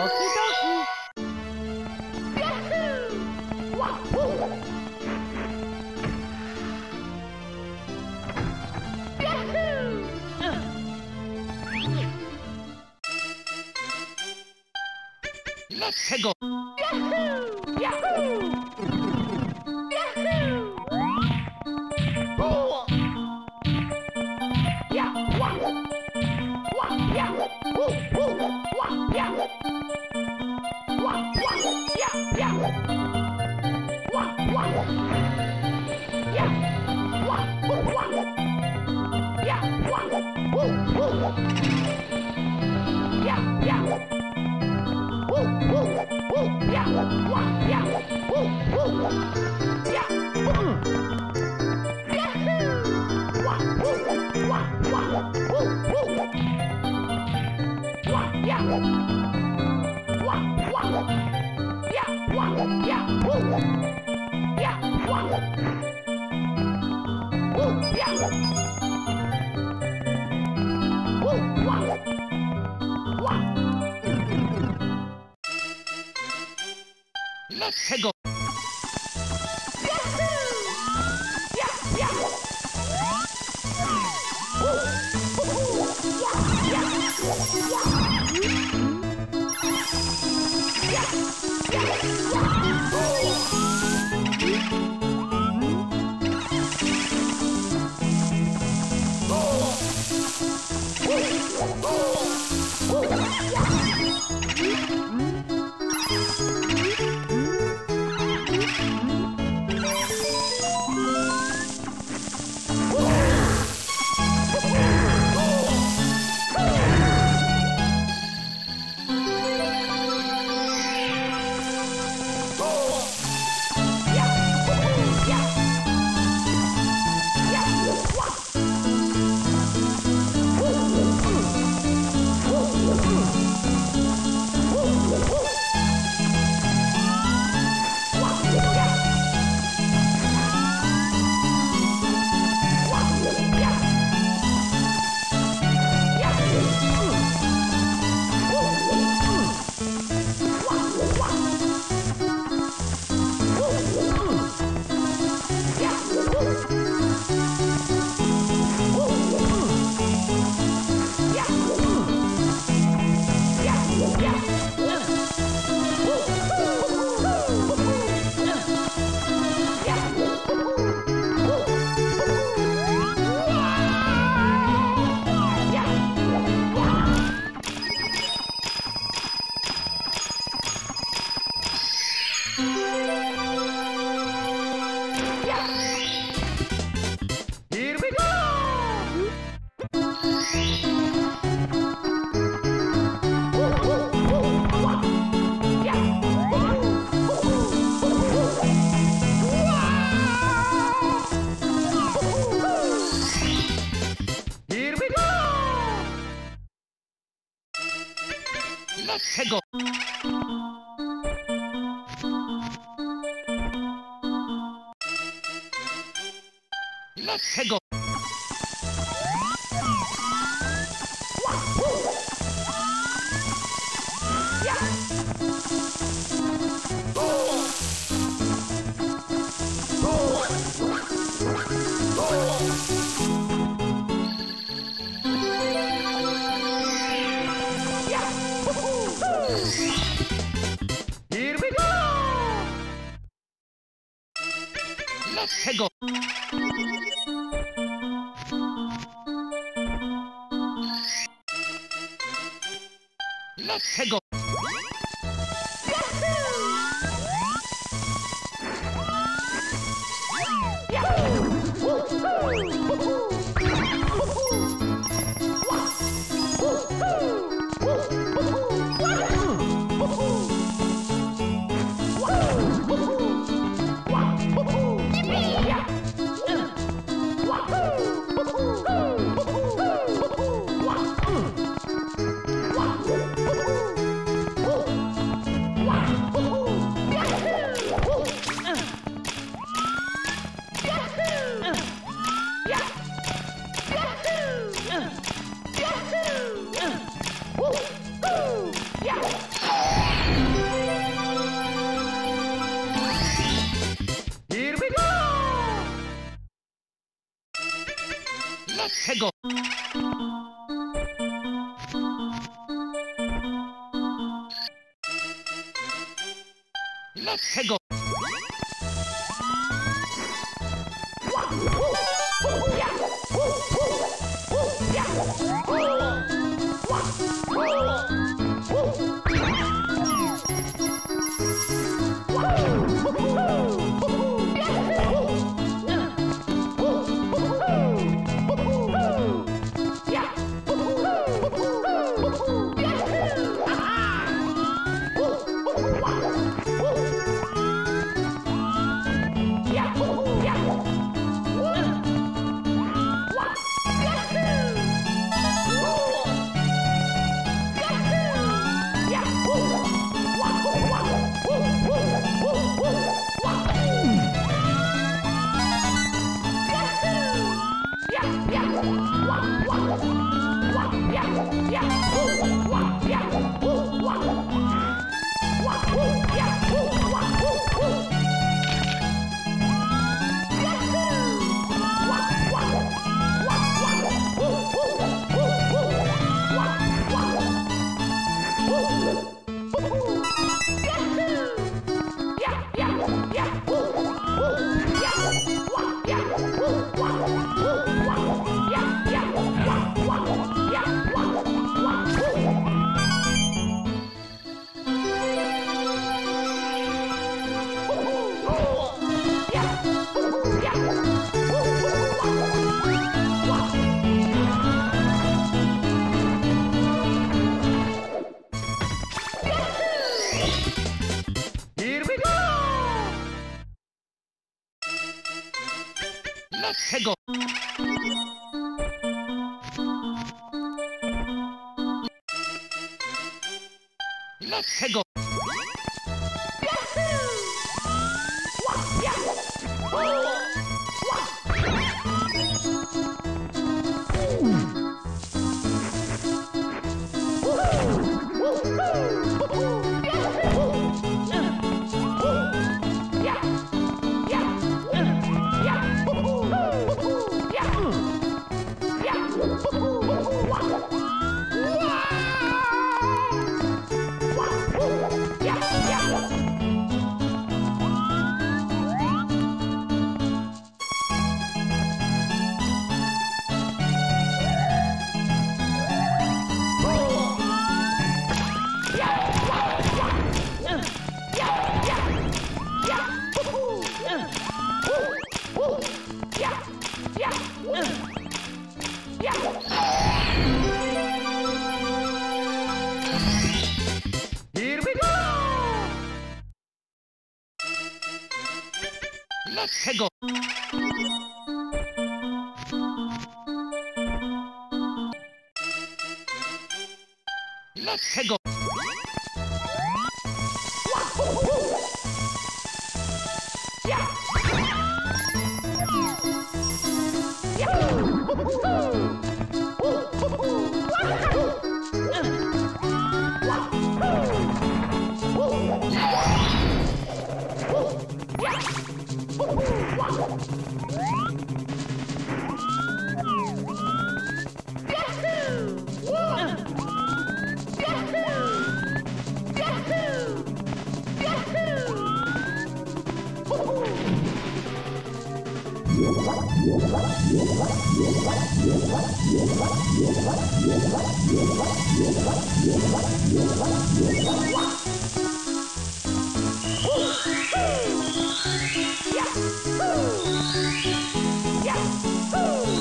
Okie dokie. Let's go. Let's go. Here Let's go! Let's go! Let's go. Here Let's go. Let's go. Let's go. Here